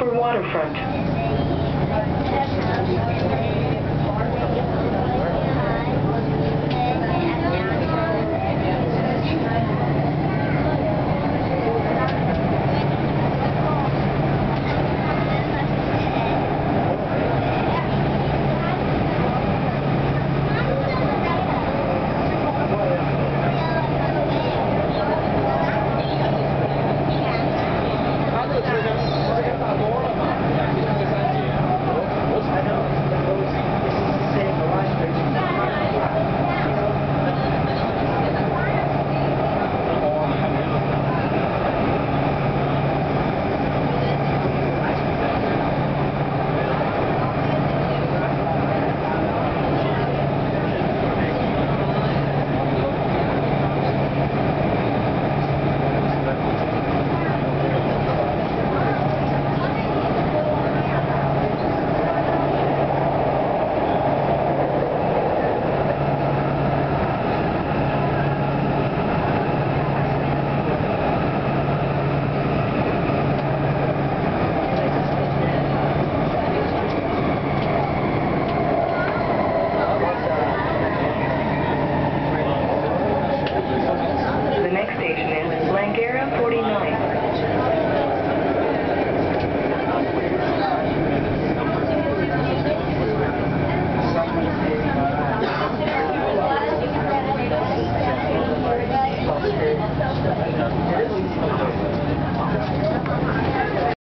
for waterfront.